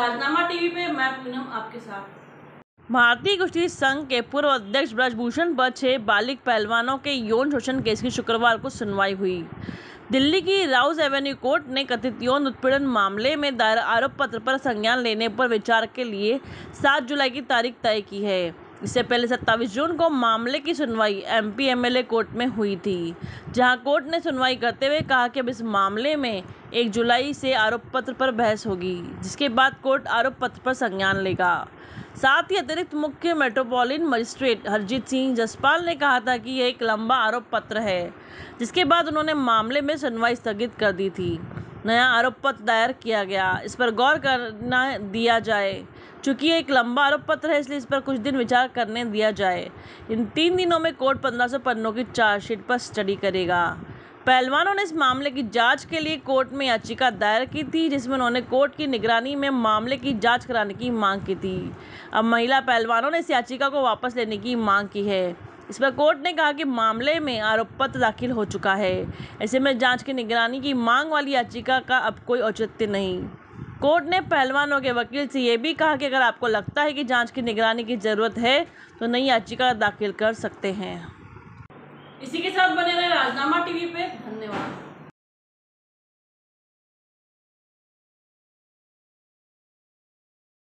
राजनामा TV पे मैं पूनम आपके साथ। भारतीय कुश्ती संघ के पूर्व अध्यक्ष ब्रजभूषण पर छह बालिक पहलवानों के यौन शोषण केस की शुक्रवार को सुनवाई हुई। दिल्ली की राउस एवेन्यू कोर्ट ने कथित यौन उत्पीड़न मामले में दायर आरोप पत्र पर संज्ञान लेने पर विचार के लिए 7 जुलाई की तारीख तय की है। इससे पहले 27 जून को मामले की सुनवाई एमपी एमएलए कोर्ट में हुई थी, जहाँ कोर्ट ने सुनवाई करते हुए कहा कि अब इस मामले में 1 जुलाई से आरोप पत्र पर बहस होगी, जिसके बाद कोर्ट आरोप पत्र पर संज्ञान लेगा। साथ ही अतिरिक्त मुख्य मेट्रोपॉलिटन मजिस्ट्रेट हरजीत सिंह जसपाल ने कहा था कि यह एक लंबा आरोप पत्र है, जिसके बाद उन्होंने मामले में सुनवाई स्थगित कर दी थी। नया आरोप पत्र दायर किया गया, इस पर गौर करना दिया जाए। चूँकि ये एक लंबा आरोप पत्र है, इसलिए इस पर कुछ दिन विचार करने दिया जाए। इन तीन दिनों में कोर्ट पंद्रह सौ पन्नों की चार्जशीट पर स्टडी करेगा। पहलवानों ने इस मामले की जाँच के लिए कोर्ट में याचिका दायर की थी, जिसमें उन्होंने कोर्ट की निगरानी में मामले की जाँच कराने की मांग की थी। अब महिला पहलवानों ने इस याचिका को वापस लेने की मांग की है। इस पर कोर्ट ने कहा कि मामले में आरोप पत्र दाखिल हो चुका है। ऐसे में जाँच की निगरानी की मांग वाली याचिका का अब कोई औचित्य नहीं। कोर्ट ने पहलवानों के वकील से ये भी कहा कि अगर आपको लगता है कि जाँच की निगरानी की ज़रूरत है तो नई याचिका दाखिल कर सकते हैं। इसी के साथ बने रहे राजनामा टीवी पे। धन्यवाद।